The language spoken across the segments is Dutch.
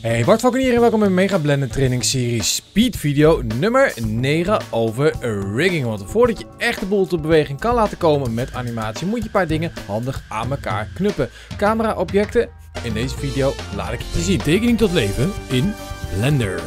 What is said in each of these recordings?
Hey, Bart Valken hier en welkom bij Mega Blender training serie Speed video nummer 9 over rigging. Want voordat je echt de boel tot beweging kan laten komen met animatie, moet je een paar dingen handig aan elkaar knuppen. Camera objecten, in deze video laat ik je zien. Tekening tot leven in Blender.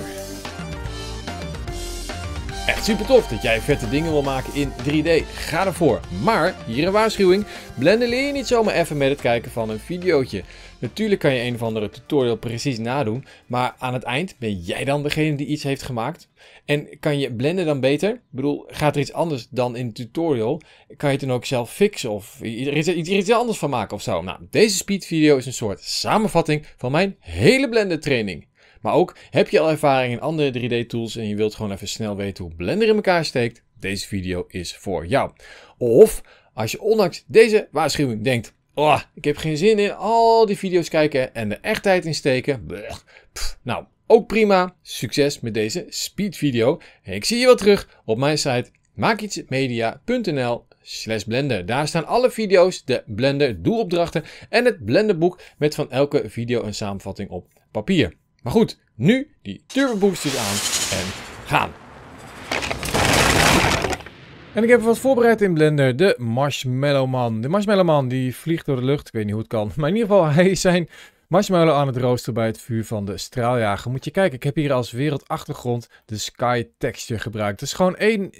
Echt super tof dat jij vette dingen wil maken in 3D. Ga ervoor. Maar, hier een waarschuwing. Blender leer je niet zomaar even met het kijken van een videootje. Natuurlijk kan je een of andere tutorial precies nadoen. Maar aan het eind ben jij dan degene die iets heeft gemaakt. En kan je Blender dan beter? Ik bedoel, gaat er iets anders dan in de tutorial? Kan je het dan ook zelf fixen of er iets, iets anders van maken of zo? Nou, deze speed video is een soort samenvatting van mijn hele Blender training. Maar ook heb je al ervaring in andere 3D tools en je wilt gewoon even snel weten hoe Blender in elkaar steekt, deze video is voor jou. Of als je ondanks deze waarschuwing denkt, oh, ik heb geen zin in al die video's kijken en er echt tijd in steken. nou, ook prima. Succes met deze speed video. ik zie je wel terug op mijn site maakietsmedia.nl slash blender. Daar staan alle video's, de blender doelopdrachten en het blenderboek met van elke video een samenvatting op papier. Maar goed, nu die turbo boosters aan en gaan. En ik heb wat voorbereid in Blender, de Marshmallow Man. De Marshmallow Man die vliegt door de lucht, ik weet niet hoe het kan. Maar in ieder geval, hij is zijn marshmallow aan het roosteren bij het vuur van de straaljager. Moet je kijken, ik heb hier als wereldachtergrond de Sky Texture gebruikt. Het is gewoon één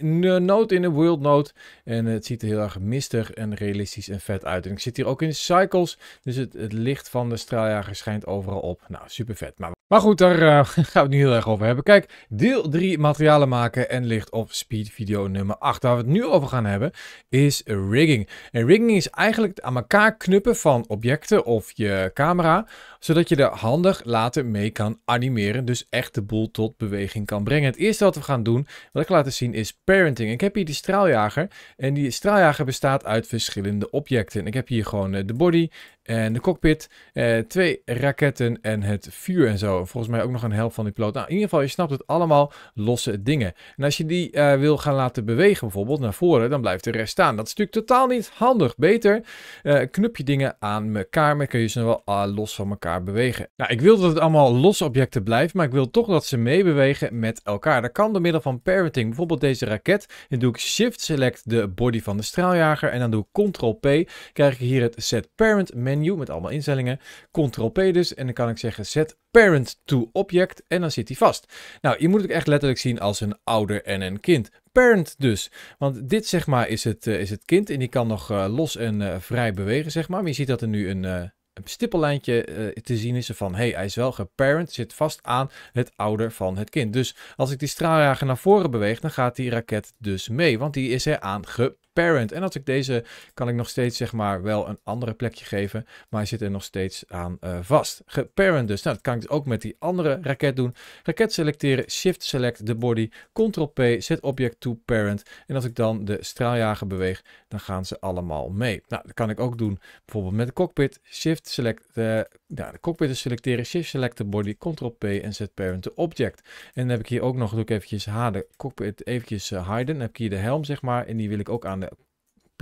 noot in een world node. En het ziet er heel erg mistig en realistisch en vet uit. En ik zit hier ook in cycles, dus het, het licht van de straaljager schijnt overal op. Nou, super vet. Maar maar goed, daar uh, gaan we het niet heel erg over hebben. Kijk, deel 3 materialen maken en ligt op speed video nummer 8. Waar we het nu over gaan hebben is rigging. En rigging is eigenlijk het aan elkaar knuppen van objecten of je camera, zodat je er handig later mee kan animeren. Dus echt de boel tot beweging kan brengen. Het eerste wat we gaan doen, wat ik laten zien, is parenting. Ik heb hier die straaljager en die straaljager bestaat uit verschillende objecten. Ik heb hier gewoon eh, de body en de cockpit, eh, twee raketten en het vuur en zo. Volgens mij ook nog een helft van die piloot. Nou, in ieder geval, je snapt het allemaal losse dingen. En als je die uh, wil gaan laten bewegen, bijvoorbeeld naar voren, dan blijft de rest staan. Dat is natuurlijk totaal niet handig. Beter uh, knup je dingen aan elkaar, maar kun je ze wel uh, los van elkaar bewegen. Nou, ik wil dat het allemaal losse objecten blijft, maar ik wil toch dat ze meebewegen met elkaar. Dat kan door middel van parenting. Bijvoorbeeld deze raket. Dan doe ik Shift Select de body van de straaljager en dan doe ik Ctrl P. Krijg ik hier het Set Parent menu met allemaal instellingen. Ctrl P dus. En dan kan ik zeggen Set Parent to Object. En dan zit hij vast. Nou, je moet het echt letterlijk zien als een ouder en een kind. Parent dus. Want dit zeg maar is het, uh, is het kind. En die kan nog uh, los en uh, vrij bewegen zeg maar. Maar je ziet dat er nu een, een stippellijntje te zien is. Van hey, hij is wel geparent. Zit vast aan het ouder van het kind. Dus als ik die straaljager naar voren beweeg. Dan gaat die raket dus mee. Want die is eraan geparent parent. En als ik deze kan ik nog steeds zeg maar wel een andere plekje geven, maar hij zit er nog steeds aan uh, vast. Geparent dus. Nou, dat kan ik dus ook met die andere raket doen. Raket selecteren, shift select de body, ctrl P, set object to parent. En als ik dan de straaljager beweeg, dan gaan ze allemaal mee. Nou, dat kan ik ook doen bijvoorbeeld met de cockpit, shift select, uh, nou, de cockpit te selecteren, shift select de body, ctrl P en set parent to object. En dan heb ik hier ook nog, doe ik eventjes H, de cockpit eventjes hiden. Dan heb ik hier de helm zeg maar en die wil ik ook aan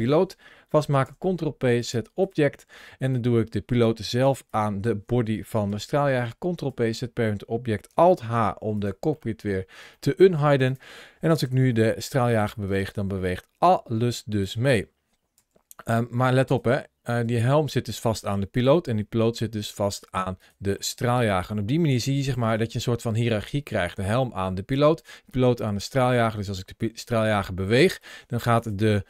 piloot vastmaken. Ctrl-P, zet object. En dan doe ik de piloot zelf aan de body van de straaljager. Ctrl-P, zet parent object. Alt-H om de cockpit weer te unhiden. En als ik nu de straaljager beweeg, dan beweegt alles dus mee. Um, maar let op, hè. Uh, die helm zit dus vast aan de piloot en die piloot zit dus vast aan de straaljager. En op die manier zie je zeg maar, dat je een soort van hiërarchie krijgt. De helm aan de piloot, de piloot aan de straaljager. Dus als ik de straaljager beweeg, dan gaat de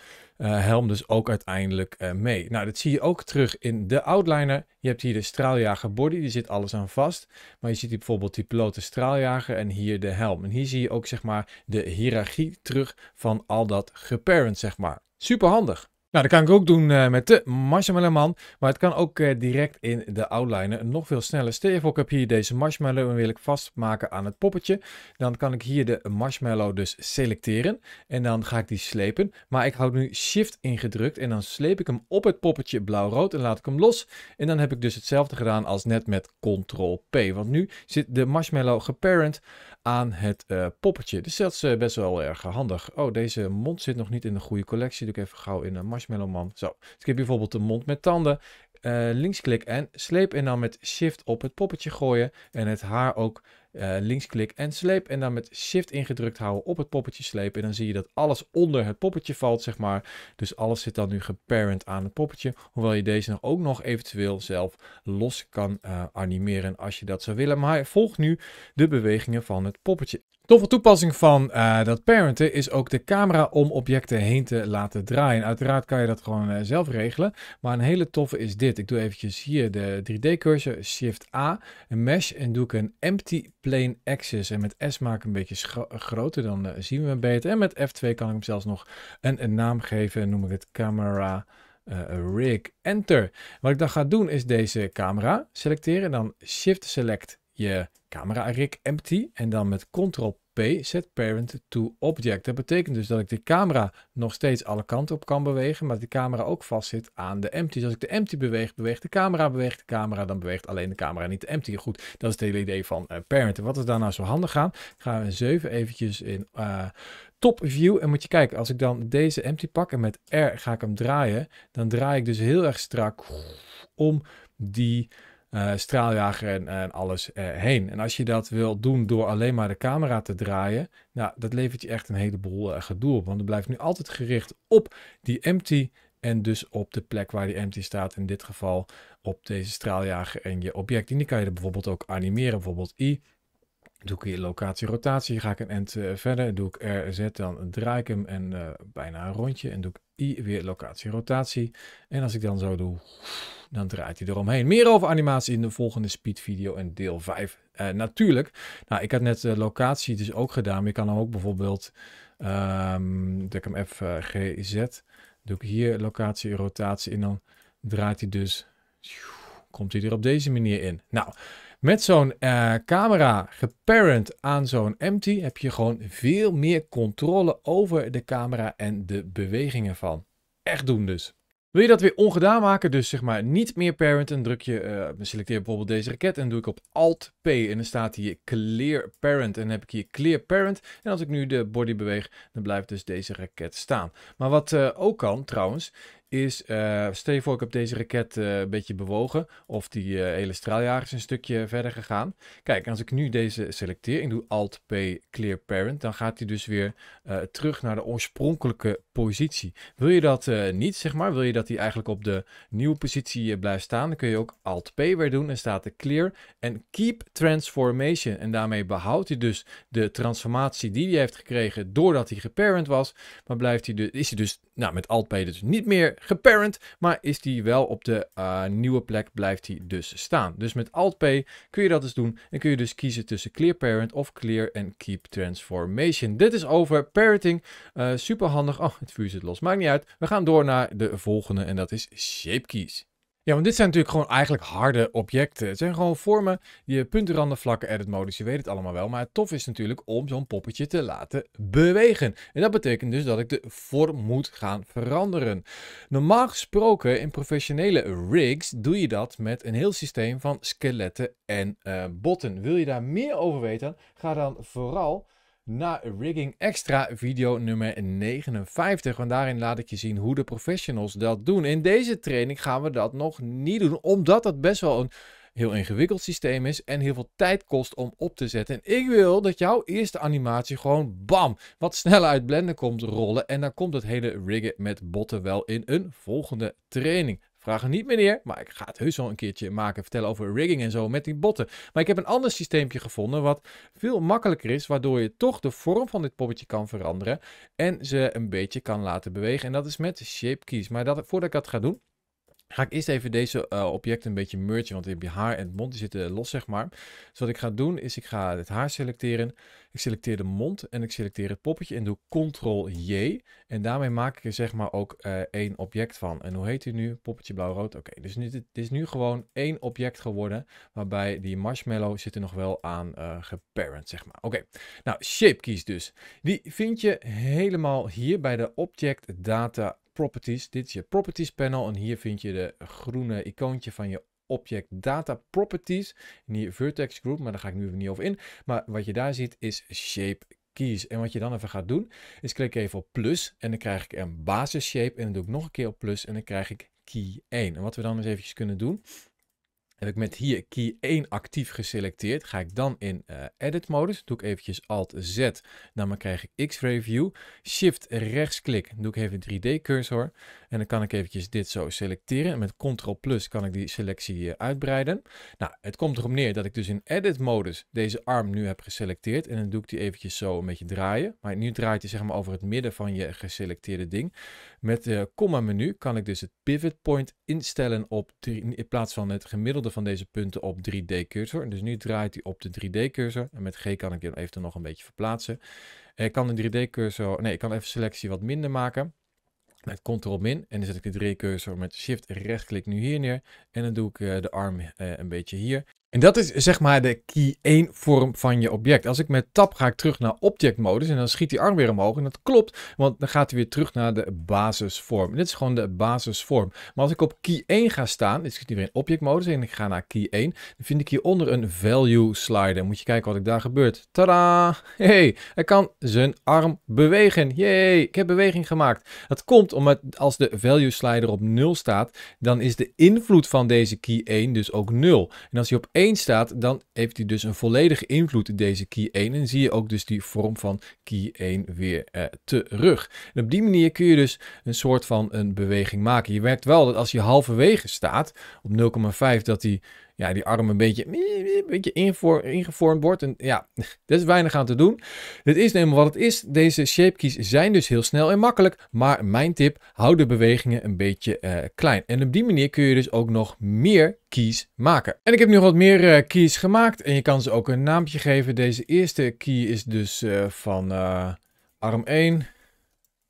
helm dus ook uiteindelijk uh, mee. Nou, dat zie je ook terug in de outliner. Je hebt hier de straaljager body, die zit alles aan vast. Maar je ziet hier bijvoorbeeld die piloot de straaljager en hier de helm. En hier zie je ook zeg maar de hiërarchie terug van al dat geparent zeg maar. Super handig. Nou, dat kan ik ook doen uh, met de Marshmallow Man. Maar het kan ook uh, direct in de outliner nog veel sneller. Stel ik heb hier deze marshmallow en wil ik vastmaken aan het poppetje. Dan kan ik hier de marshmallow dus selecteren. En dan ga ik die slepen. Maar ik houd nu shift ingedrukt en dan sleep ik hem op het poppetje blauw-rood en laat ik hem los. En dan heb ik dus hetzelfde gedaan als net met Ctrl P. Want nu zit de marshmallow geparent aan het uh, poppetje. Dus dat is best wel erg handig. Oh, deze mond zit nog niet in de goede collectie. Doe ik even gauw in een marshmallow man. Zo, ik heb bijvoorbeeld een mond met tanden. uh, linksklik en sleep en dan met shift op het poppetje gooien en het haar ook uh, linksklik en sleep en dan met shift ingedrukt houden op het poppetje slepen en dan zie je dat alles onder het poppetje valt zeg maar. Dus alles zit dan nu geparent aan het poppetje, hoewel je deze ook nog eventueel zelf los kan uh, animeren als je dat zou willen. Maar volg nu de bewegingen van het poppetje. Toffe toepassing van uh, dat parenten is ook de camera om objecten heen te laten draaien. Uiteraard kan je dat gewoon uh, zelf regelen, maar een hele toffe is dit. Ik doe eventjes hier de 3D cursor, Shift A, een mesh en doe ik een empty plane axis. En met S maak ik een beetje groter, dan uh, zien we hem beter. En met F2 kan ik hem zelfs nog een, naam geven en noem ik het camera rig enter. Wat ik dan ga doen is deze camera selecteren en dan Shift select je camera rig empty en dan met Ctrl P set parent to object. Dat betekent dus dat ik de camera nog steeds alle kanten op kan bewegen, maar dat de camera ook vastzit aan de empty. Dus als ik de empty beweeg, beweegt de camera, beweegt de camera, dan beweegt alleen de camera, niet de empty. Goed, dat is het hele idee van uh, parenten. Wat is daar nou zo handig aan? Gaan we 7 eventjes in uh, top view en moet je kijken, als ik dan deze empty pak en met R ga ik hem draaien, dan draai ik dus heel erg strak om die uh, straaljager en, alles heen. En als je dat wil doen door alleen maar de camera te draaien, nou, dat levert je echt een heleboel uh, gedoe op. Want het blijft nu altijd gericht op die empty en dus op de plek waar die empty staat. In dit geval op deze straaljager en je object. En die kan je er bijvoorbeeld ook animeren. Bijvoorbeeld I. Doe ik hier locatie rotatie, ga ik een end verder. Doe ik RZ, dan draai ik hem en bijna een rondje. En doe ik I, weer locatie rotatie. En als ik dan zo doe dan draait hij eromheen. Meer over animatie in de volgende speed video en deel 5. Uh, eh, natuurlijk, nou, ik had net de locatie dus ook gedaan. Maar je kan hem ook bijvoorbeeld, um, ik hem FGZ, doe ik hier locatie, rotatie en dan draait hij dus, komt hij er op deze manier in. Nou, met zo'n uh, camera geparent aan zo'n empty heb je gewoon veel meer controle over de camera en de bewegingen van. Echt doen dus. Wil je dat weer ongedaan maken, dus zeg maar niet meer parent, dan druk je, uh, selecteer bijvoorbeeld deze raket en doe ik op Alt-P en dan staat hier Clear Parent en dan heb ik hier Clear Parent en als ik nu de body beweeg, dan blijft dus deze raket staan. Maar wat uh, ook kan trouwens, is, uh, stel je voor ik heb deze raket uh, een beetje bewogen of die uh, hele straaljager is een stukje verder gegaan. Kijk, als ik nu deze selecteer, ik doe Alt-P Clear Parent, dan gaat hij dus weer terug naar de oorspronkelijke positie. Wil je dat niet, zeg maar, wil je dat hij eigenlijk op de nieuwe positie blijft staan, dan kun je ook Alt-P weer doen en staat er Clear en Keep Transformation. En daarmee behoudt hij dus de transformatie die hij heeft gekregen doordat hij geparent was, maar blijft hij dus, is hij dus nou, met Alt-P dus niet meer geparent, maar is die wel op de uh, nieuwe plek, blijft die dus staan. Dus met Alt-P kun je dat dus doen en kun je dus kiezen tussen Clear Parent of Clear en Keep Transformation. Dit is over parenting, uh, super handig. Oh, het vuur zit los, maakt niet uit. We gaan door naar de volgende en dat is Shape Keys. Ja, want dit zijn natuurlijk gewoon eigenlijk harde objecten. Het zijn gewoon vormen, je puntenranden, vlakken, edit modus, je weet het allemaal wel. Maar het tof is natuurlijk om zo'n poppetje te laten bewegen. En dat betekent dus dat ik de vorm moet gaan veranderen. Normaal gesproken in professionele rigs doe je dat met een heel systeem van skeletten en uh, botten. Wil je daar meer over weten, ga dan vooral naar Rigging Extra video nummer 59. Want daarin laat ik je zien hoe de professionals dat doen. In deze training gaan we dat nog niet doen, omdat dat best wel een heel ingewikkeld systeem is en heel veel tijd kost om op te zetten. En ik wil dat jouw eerste animatie gewoon bam, wat sneller uit Blender komt rollen. En dan komt het hele riggen met botten wel in een volgende training. Vraag niet meneer, maar ik ga het heus wel een keertje maken, vertellen over rigging en zo met die botten. Maar ik heb een ander systeempje gevonden wat veel makkelijker is, waardoor je toch de vorm van dit poppetje kan veranderen en ze een beetje kan laten bewegen. En dat is met Shape Keys. Maar dat, voordat ik dat ga doen, ga ik eerst even deze uh, objecten een beetje mergen, want je hebt je haar en mond die zitten los, zeg maar. Dus wat ik ga doen, is ik ga het haar selecteren. Ik selecteer de mond en ik selecteer het poppetje en doe Ctrl-J. En daarmee maak ik er zeg maar ook uh, één object van. En hoe heet hij nu? Poppetje blauw-rood. Oké, dus nu, dit is nu gewoon één object geworden, waarbij die marshmallow zit er nog wel aan uh, geparent, zeg maar. Oké, nou, shape keys dus. Die vind je helemaal hier bij de Object Data Properties. Dit is je Properties panel en hier vind je de groene icoontje van je Object Data Properties. En hier Vertex Group, maar daar ga ik nu niet over in. Maar wat je daar ziet is Shape Keys. En wat je dan even gaat doen, is klik even op plus en dan krijg ik een basis shape. En dan doe ik nog een keer op plus en dan krijg ik key 1. En wat we dan eens eventjes kunnen doen, heb ik met hier key 1 actief geselecteerd. Ga ik dan in uh, edit modus. Doe ik eventjes alt Z. Dan krijg ik x-ray view. Shift rechtsklik. Doe ik even 3D cursor. En dan kan ik eventjes dit zo selecteren. En met ctrl plus kan ik die selectie uh, uitbreiden. Nou, het komt erop neer dat ik dus in edit modus deze arm nu heb geselecteerd. En dan doe ik die eventjes zo een beetje draaien. Maar nu draait hij zeg maar over het midden van je geselecteerde ding. Met de comma menu kan ik dus het pivot point instellen op in plaats van het gemiddelde van deze punten op 3D-cursor. Dus nu draait hij op de 3D-cursor. En met G kan ik hem eventueel nog een beetje verplaatsen. Ik kan de 3D-cursor, nee, ik kan even selectie wat minder maken. Met Ctrl-Min. En dan zet ik de 3D-cursor met Shift rechtklik nu hier neer. En dan doe ik uh, de arm uh, een beetje hier. En dat is zeg maar de key 1 vorm van je object. Als ik met tab ga ik terug naar object modus en dan schiet die arm weer omhoog. En dat klopt, want dan gaat hij weer terug naar de basisvorm. dit is gewoon de basisvorm. Maar als ik op key 1 ga staan, is nu weer in object modus en ik ga naar key 1, dan vind ik hieronder een value slider. Moet je kijken wat ik daar gebeurt. Tada! Hey, hij kan zijn arm bewegen. Yay, ik heb beweging gemaakt. Dat komt omdat als de value slider op 0 staat, dan is de invloed van deze key 1 dus ook 0. En als hij op 1 staat, dan heeft hij dus een volledige invloed, deze key 1. En zie je ook dus die vorm van key 1 weer uh, terug. En op die manier kun je dus een soort van een beweging maken. Je merkt wel dat als je halverwege staat, op 0,5, dat die ja, die arm een beetje, een beetje ingevormd wordt. En ja, er is weinig aan te doen. Dit is nemen wat het is. Deze shape keys zijn dus heel snel en makkelijk. Maar mijn tip, hou de bewegingen een beetje uh, klein. En op die manier kun je dus ook nog meer keys maken. En ik heb nu wat meer uh, keys gemaakt. En je kan ze ook een naampje geven. Deze eerste key is dus van arm 1. Ik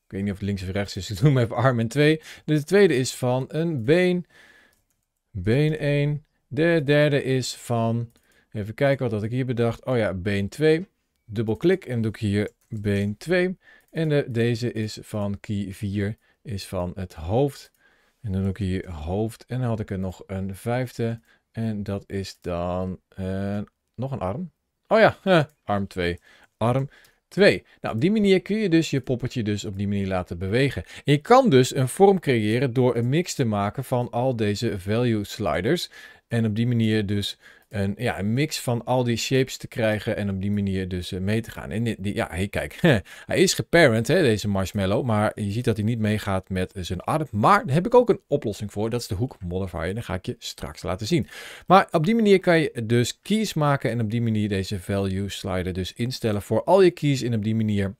weet niet of het links of rechts is. Ik doe hem even arm en 2. De tweede is van een been. Been 1. De derde is van, even kijken wat had ik hier bedacht. Oh ja, been 2. Dubbelklik en doe ik hier been 2. En de, deze is van key 4, is van het hoofd. En dan doe ik hier hoofd. En dan had ik er nog een vijfde. En dat is dan uh, nog een arm. Oh ja, eh, arm 2. Arm 2. Nou, op die manier kun je dus je poppetje dus op die manier laten bewegen. En je kan dus een vorm creëren door een mix te maken van al deze value sliders. En op die manier dus een, ja, een mix van al die shapes te krijgen en op die manier dus uh, mee te gaan. En die, ja, hey, kijk, hij is geparent, hè, deze marshmallow, maar je ziet dat hij niet meegaat met zijn arm. Maar daar heb ik ook een oplossing voor, dat is de hoek modifier. Dat ga ik je straks laten zien. Maar op die manier kan je dus keys maken en op die manier deze value slider dus instellen voor al je keys en op die manier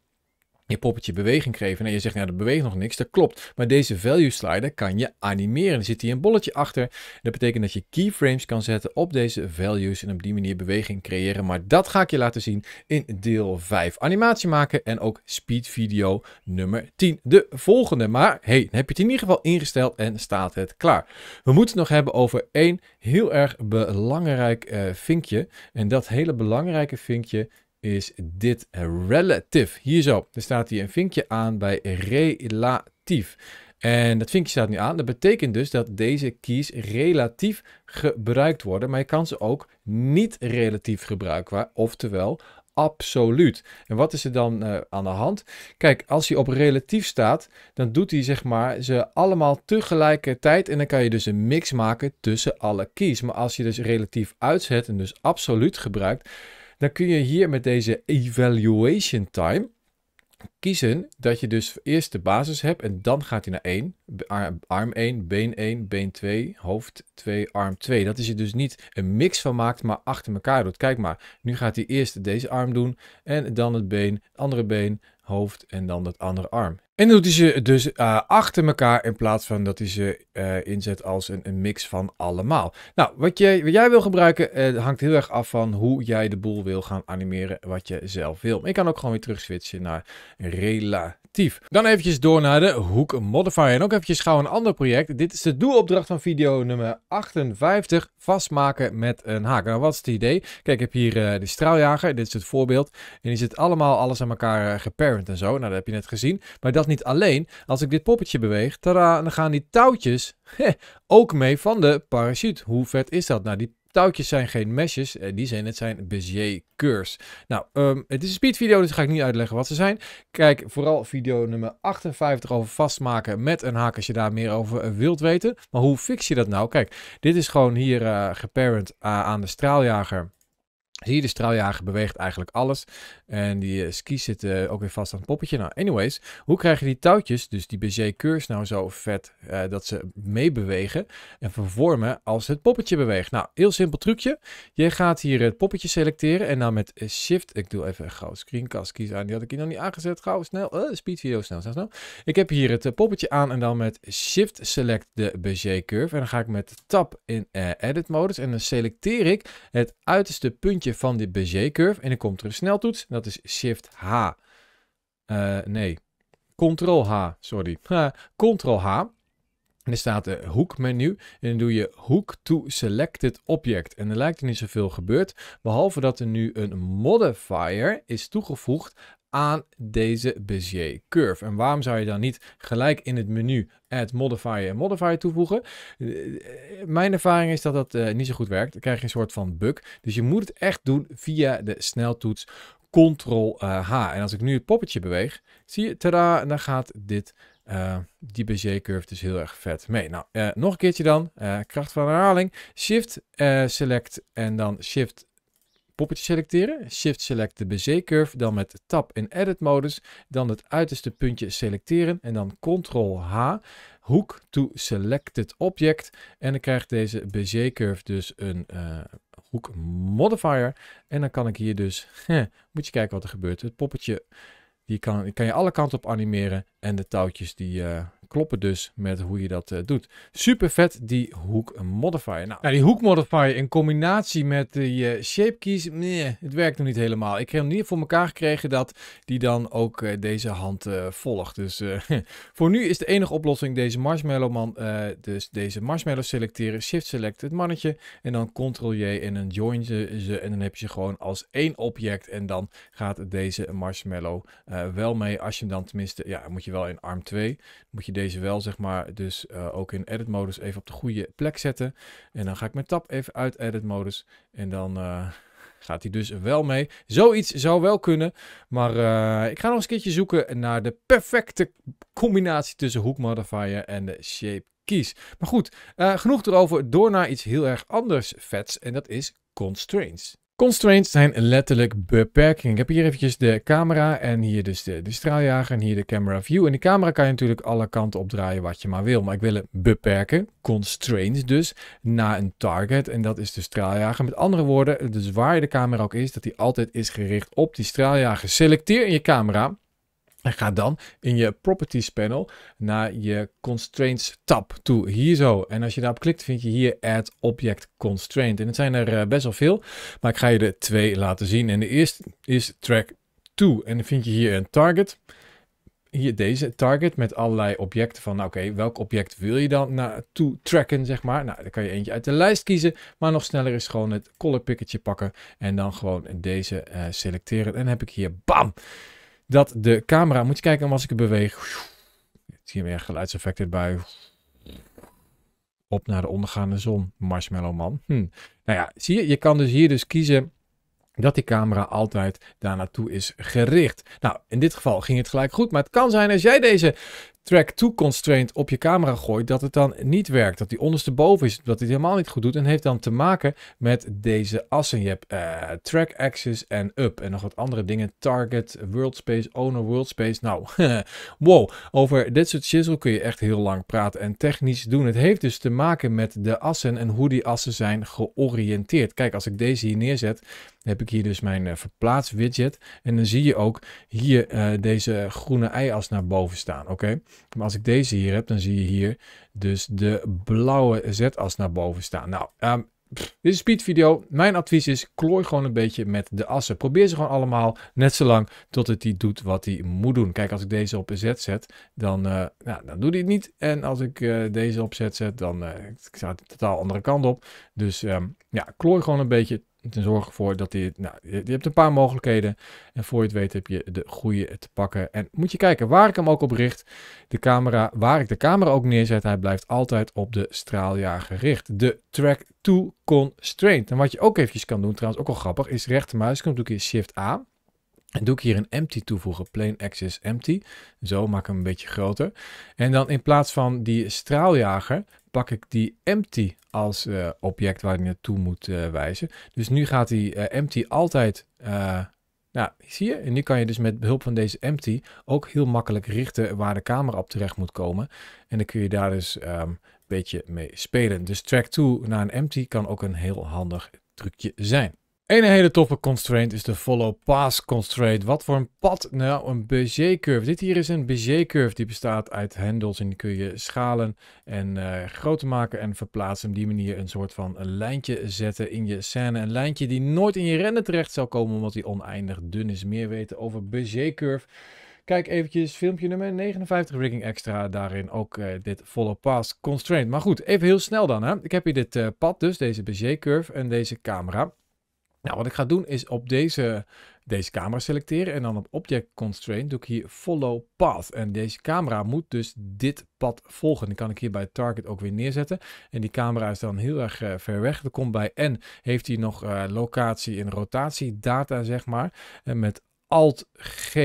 je poppetje beweging geven. En je zegt, nou, dat beweegt nog niks. Dat klopt. Maar deze value slider kan je animeren. Er zit hier een bolletje achter. Dat betekent dat je keyframes kan zetten op deze values en op die manier beweging creëren. Maar dat ga ik je laten zien in deel 5. Animatie maken en ook speed video nummer 10. De volgende. Maar hey, heb je het in ieder geval ingesteld en staat het klaar. We moeten het nog hebben over één heel erg belangrijk uh, vinkje. En dat hele belangrijke vinkje is dit relative. Hier zo, er staat hier een vinkje aan bij relatief. En dat vinkje staat nu aan. Dat betekent dus dat deze keys relatief gebruikt worden, maar je kan ze ook niet relatief gebruiken, oftewel absoluut. En wat is er dan uh, aan de hand? Kijk, als hij op relatief staat, dan doet hij zeg maar ze allemaal tegelijkertijd en dan kan je dus een mix maken tussen alle keys. Maar als je dus relatief uitzet en dus absoluut gebruikt, dan kun je hier met deze evaluation time kiezen dat je dus eerst de basis hebt en dan gaat hij naar 1. Arm 1, been 1, been 2, hoofd 2, arm 2. Dat is je dus niet een mix van maakt, maar achter elkaar doet. Kijk maar, nu gaat hij eerst deze arm doen en dan het been, andere been, hoofd en dan het andere arm. En dan doet hij ze dus uh, achter elkaar in plaats van dat hij ze uh, inzet als een, een, mix van allemaal. Nou, wat, je, wat jij wil gebruiken uh, hangt heel erg af van hoe jij de boel wil gaan animeren wat je zelf wil. Maar kan ook gewoon weer terug switchen naar rela dan eventjes door naar de hoek modifier. En ook eventjes gauw een ander project. Dit is de doelopdracht van video nummer 58. Vastmaken met een haak. Nou, wat is het idee? Kijk, ik heb hier uh, de straaljager. Dit is het voorbeeld. En die zit allemaal alles aan elkaar uh, geparent en zo. Nou, dat heb je net gezien. Maar dat niet alleen. Als ik dit poppetje beweeg, tada, dan gaan die touwtjes ook mee van de parachute. Hoe vet is dat? Nou, die touwtjes zijn geen meshes, uh, die zijn, het zijn Bezier curves. Nou, um, het is een speed video, dus ga ik niet uitleggen wat ze zijn. Kijk vooral video nummer 58 over vastmaken met een haak als je daar meer over wilt weten. Maar hoe fix je dat nou? Kijk, dit is gewoon hier uh, geparent aan de straaljager. Zie je, de straaljager beweegt eigenlijk alles. En die uh, skis zitten ook weer vast aan het poppetje. Nou, anyways, hoe krijg je die touwtjes, dus die BG curves nou zo vet uh, dat ze meebewegen en vervormen als het poppetje beweegt? Nou, heel simpel trucje. Je gaat hier het poppetje selecteren en dan met shift, ik doe even een gauw screencast kiezen aan, die had ik hier nog niet aangezet. Gauw, snel, uh, speed video, snel, snel, snel. Ik heb hier het poppetje aan en dan met shift select de BG curve. En dan ga ik met tab in edit modus en dan selecteer ik het uiterste puntje van de Bezier-curve. En dan komt er een sneltoets. Dat is Shift-H. Uh, nee, Ctrl-H, sorry. Ctrl-H. En er staat de hoekmenu. En dan doe je hook to selected object. En er lijkt er niet zoveel gebeurd. Behalve dat er nu een modifier is toegevoegd aan deze Bezier curve. En waarom zou je dan niet gelijk in het menu add modifier en modifier toevoegen? Eh, mijn ervaring is dat dat uh, niet zo goed werkt. Dan krijg je een soort van bug. Dus je moet het echt doen via de sneltoets Ctrl H. En als ik nu het poppetje beweeg, zie je, tada, dan gaat dit die Bezier curve dus heel erg vet mee. Nou, nog een keertje dan. Kracht van herhaling. Shift select en dan Shift poppetje selecteren. Shift select de BZ curve, dan met tab in edit modus, dan het uiterste puntje selecteren en dan Ctrl H, hook to selected object en dan krijgt deze BZ curve dus een uh, hoek modifier en dan kan ik hier dus, moet je kijken wat er gebeurt. Het poppetje die kan, kan je alle kanten op animeren en de touwtjes die uh, kloppen dus met hoe je dat uh, doet. Super vet die hoek modifier. Nou, die hoek modifier in combinatie met die uh, shape keys, nee, het werkt nog niet helemaal. Ik heb niet voor elkaar gekregen dat die dan ook uh, deze hand volgt. Dus voor nu is de enige oplossing deze marshmallow man, dus deze marshmallow selecteren, shift select het mannetje en dan ctrl J en dan join ze, en dan heb je ze gewoon als één object en dan gaat deze marshmallow wel mee als je hem dan tenminste, ja, moet je wel in arm 2, moet je wel, zeg maar, dus uh, ook in edit modus even op de goede plek zetten. En dan ga ik mijn tab even uit edit modus. En dan uh, gaat hij dus wel mee. Zoiets zou wel kunnen. Maar uh, ik ga nog eens een keertje zoeken naar de perfecte combinatie tussen hoek modifier en de shape keys. Maar goed, genoeg erover. Door naar iets heel erg anders vets. En dat is constraints. Constraints zijn letterlijk beperkingen. Ik heb hier eventjes de camera en hier dus de, straaljager en hier de camera view. En de camera kan je natuurlijk alle kanten opdraaien wat je maar wil. Maar ik wil het beperken, constraints dus, naar een target. En dat is de straaljager. Met andere woorden, dus waar je de camera ook is, dat die altijd is gericht op die straaljager. Selecteer in je camera en ga dan in je Properties panel naar je Constraints tab toe. Hier zo. En als je daarop klikt, vind je hier Add Object Constraint. En het zijn er uh, best wel veel, maar ik ga je er twee laten zien. En de eerste is Track 2. En dan vind je hier een target. Hier deze target met allerlei objecten van, nou, oké, welk object wil je dan naartoe tracken, zeg maar. Nou, dan kan je eentje uit de lijst kiezen, maar nog sneller is gewoon het color picketje pakken en dan gewoon deze uh, selecteren. En dan heb ik hier, bam! Dat de camera, moet je kijken als ik het beweeg. Je weer geluidseffect erbij. Op naar de ondergaande zon, Marshmallow Man. Hm. Nou ja, zie je, je kan dus hier dus kiezen dat die camera altijd daar naartoe is gericht. Nou, in dit geval ging het gelijk goed, maar het kan zijn als jij deze track to constraint op je camera gooit, dat het dan niet werkt. Dat die ondersteboven is, dat het helemaal niet goed doet. En heeft dan te maken met deze assen. Je hebt uh, track axis en up. En nog wat andere dingen. Target, world space, owner, world space. Nou, wow. Over dit soort shizzle kun je echt heel lang praten en technisch doen. Het heeft dus te maken met de assen en hoe die assen zijn georiënteerd. Kijk, als ik deze hier neerzet, heb ik hier dus mijn uh, verplaats widget. En dan zie je ook hier uh, deze groene ei-as naar boven staan. Oké. Maar als ik deze hier heb, dan zie je hier dus de blauwe z-as naar boven staan. Nou, um, dit is een speed video. Mijn advies is, klooi gewoon een beetje met de assen. Probeer ze gewoon allemaal net zo lang tot het die doet wat hij moet doen. Kijk, als ik deze op z zet, dan, uh, nou, dan doet hij het niet. En als ik uh, deze op z zet, dan uh, staat het totaal andere kant op. Dus um, ja, klooi gewoon een beetje Ten zorg ervoor dat hij, nou, je, hebt een paar mogelijkheden. En voor je het weet heb je de goede te pakken. En moet je kijken waar ik hem ook op richt. De camera, waar ik de camera ook neerzet, hij blijft altijd op de straaljager gericht. De track to constraint. En wat je ook eventjes kan doen, trouwens ook al grappig, is rechtermuis. Dan doe ik shift A. En doe ik hier een empty toevoegen, plain axis empty. Zo, maak hem een beetje groter. En dan in plaats van die straaljager pak ik die empty als uh, object waar hij naartoe moet uh, wijzen. Dus nu gaat die uh, empty altijd, nou zie je, en nu kan je dus met behulp van deze empty ook heel makkelijk richten waar de camera op terecht moet komen. En dan kun je daar dus um, een beetje mee spelen. Dus track to naar een empty kan ook een heel handig trucje zijn. Een hele toffe constraint is de follow pass constraint. Wat voor een pad? Nou, een Bezier-curve. Dit hier is een Bezier-curve die bestaat uit hendels en die kun je schalen en uh, groter maken en verplaatsen. Op die manier een soort van een lijntje zetten in je scène. Een lijntje die nooit in je rennen terecht zal komen omdat die oneindig dun is. Meer weten over Bezier-curve. Kijk eventjes filmpje nummer 59 Rigging Extra. Daarin ook uh, dit follow pass constraint. Maar goed, even heel snel dan. Hè. Ik heb hier dit uh, pad dus, deze Bezier-curve en deze camera. Nou, wat ik ga doen is op deze, deze camera selecteren en dan op Object Constraint doe ik hier Follow Path. En deze camera moet dus dit pad volgen. Die kan ik hier bij Target ook weer neerzetten. En die camera is dan heel erg uh, ver weg. Dat komt bij N, heeft hij nog uh, locatie en rotatie data, zeg maar. En met Alt-G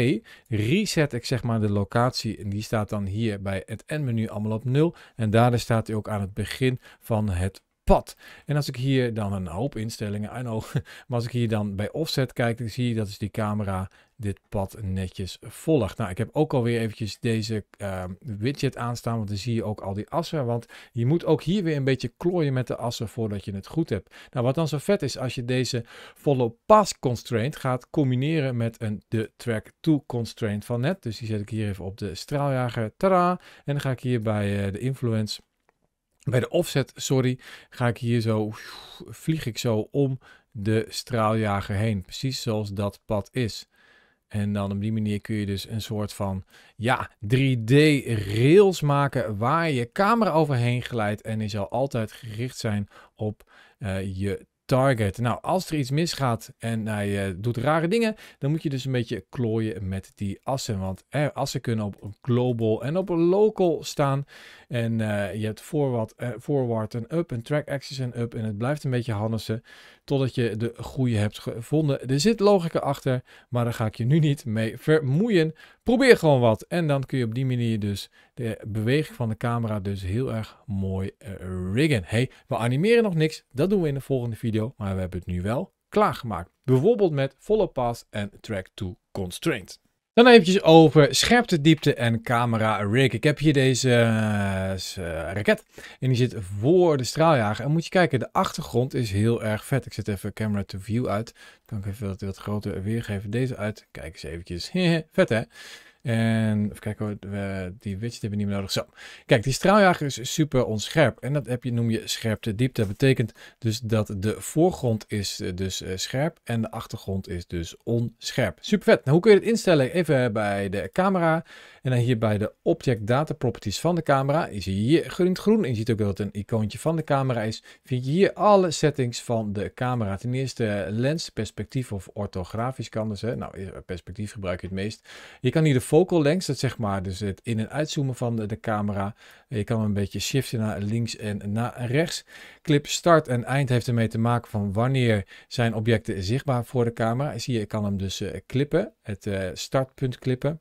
reset ik zeg maar de locatie en die staat dan hier bij het N-menu allemaal op 0. En daar staat hij ook aan het begin van het pad. En als ik hier dan een hoop instellingen, I maar als ik hier dan bij offset kijk, dan zie je dat is die camera dit pad netjes volgt. Nou, ik heb ook alweer eventjes deze uh, widget aanstaan, want dan zie je ook al die assen, want je moet ook hier weer een beetje klooien met de assen voordat je het goed hebt. Nou, wat dan zo vet is, als je deze follow pass constraint gaat combineren met een de track to constraint van net, dus die zet ik hier even op de straaljager, tada, en dan ga ik hier bij uh, de influence bij de offset, sorry, ga ik hier zo, vlieg ik zo om de straaljager heen. Precies zoals dat pad is. En dan op die manier kun je dus een soort van ja, 3D rails maken waar je camera overheen glijdt. En die zal altijd gericht zijn op uh, je target. Nou, als er iets misgaat en hij uh, doet rare dingen, dan moet je dus een beetje klooien met die assen. Want eh, assen kunnen op global en op local staan. En uh, je hebt forward, forward en up en track axis en up. En het blijft een beetje hannissen totdat je de goede hebt gevonden. Er zit logica achter, maar daar ga ik je nu niet mee vermoeien. Probeer gewoon wat. En dan kun je op die manier dus de beweging van de camera dus heel erg mooi uh, riggen. Hey, we animeren nog niks. Dat doen we in de volgende video. Maar we hebben het nu wel klaargemaakt. Bijvoorbeeld met follow pass en track to constraint. Dan eventjes over scherpte, diepte en camera rig. Ik heb hier deze uh, raket en die zit voor de straaljager. En moet je kijken, de achtergrond is heel erg vet. Ik zet even camera to view uit. Dan kan ik even wat, wat groter weergeven. Deze uit. Kijk eens eventjes. vet hè? En even kijken, we, die widget hebben we niet meer nodig. Zo, kijk, die straaljager is super onscherp. En dat heb je, noem je scherpte diepte. Dat betekent dus dat de voorgrond is eh, dus uh, scherp en de achtergrond is dus onscherp. Super vet. Nou, hoe kun je het instellen? Even bij de camera en dan hier bij de Object Data Properties van de camera. Ziet hier groen groen en je ziet ook dat het een icoontje van de camera is. Vind je hier alle settings van de camera. Ten eerste lens, perspectief of orthografisch kan dus. Hè. Nou, perspectief gebruik je het meest. Je kan hier de focal length, dat zeg maar dus het in- en uitzoomen van de, camera. Je kan een beetje shiften naar links en naar rechts. Clip start en eind heeft ermee te maken van wanneer zijn objecten zichtbaar voor de camera. Zie je, ik kan hem dus uh, klippen, het uh, startpunt klippen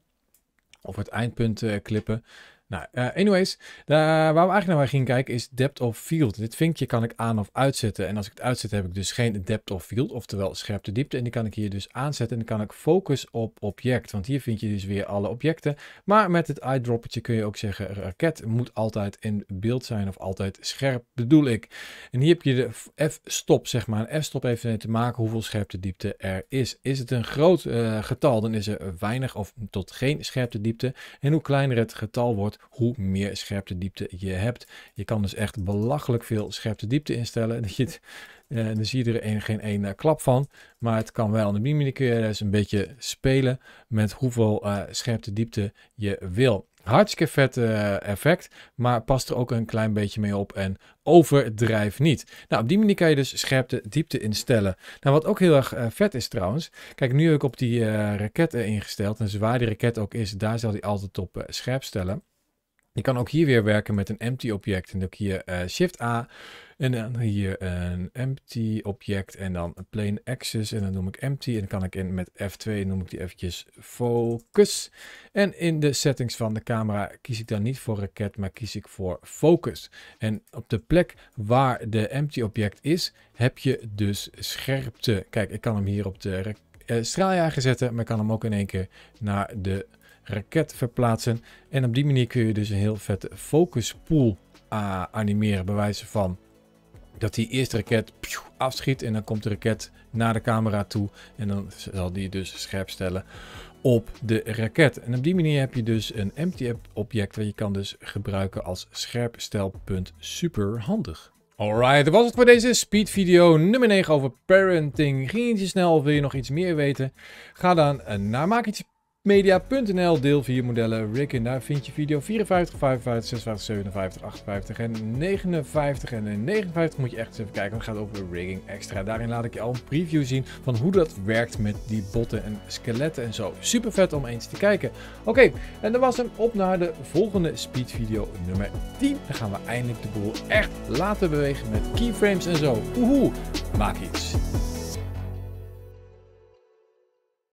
of het eindpunt uh, klippen. Nou, uh, anyways, waar we eigenlijk naar gingen kijken is depth of field. Dit vinkje kan ik aan of uitzetten. En als ik het uitzet heb ik dus geen depth of field, oftewel scherpte diepte. En die kan ik hier dus aanzetten en dan kan ik focus op object. Want hier vind je dus weer alle objecten. Maar met het eyedroppertje kun je ook zeggen raket moet altijd in beeld zijn of altijd scherp bedoel ik. En hier heb je de f-stop zeg maar. Een f-stop heeft te maken hoeveel scherpte diepte er is. Is het een groot uh, getal dan is er weinig of tot geen scherpte diepte. En hoe kleiner het getal wordt hoe meer scherpte diepte je hebt. Je kan dus echt belachelijk veel scherpte diepte instellen. Dat je het, dan zie je er een, geen één uh, klap van. Maar het kan wel. Op die manier kun je dus een beetje spelen met hoeveel uh, scherpte diepte je wil. Hartstikke vet effect, maar pas er ook een klein beetje mee op en overdrijf niet. Nou, op die manier kan je dus scherpte, diepte instellen. Nou, wat ook heel erg vet is trouwens, kijk, nu heb ik op die raket ingesteld en zwaar die raket ook is, daar zal hij altijd op scherp stellen. Je kan ook hier weer werken met een empty object en ook hier Shift A en dan hier een empty object en dan een plane axis. En dan noem ik empty. En dan kan ik in met F2 noem ik die eventjes focus. En in de settings van de camera kies ik dan niet voor raket, maar kies ik voor focus. En op de plek waar de empty object is, heb je dus scherpte. Kijk, ik kan hem hier op de uh, straaljager zetten, maar ik kan hem ook in één keer naar de raket verplaatsen. En op die manier kun je dus een heel vette focus pool uh, animeren, bij wijze van dat die eerste raket afschiet en dan komt de raket naar de camera toe en dan zal die dus scherp stellen op de raket. En op die manier heb je dus een empty object wat je kan dus gebruiken als scherpstelpunt. Super handig. Alright, dat was het voor deze speed video nummer 9 over parenting. Ging je snel of wil je nog iets meer weten? Ga dan naar Maak iets Media.nl, deel 4 modellen Rick. daar vind je video 54, 55, 56, 57, 58 en 59. En in 59 moet je echt eens even kijken, want het gaat over rigging extra. Daarin laat ik je al een preview zien van hoe dat werkt met die botten en skeletten en zo. Super vet om eens te kijken. Oké, en dan was hem op naar de volgende speed video nummer 10. Dan gaan we eindelijk de boel echt laten bewegen met keyframes en zo. Oehoe, maak iets.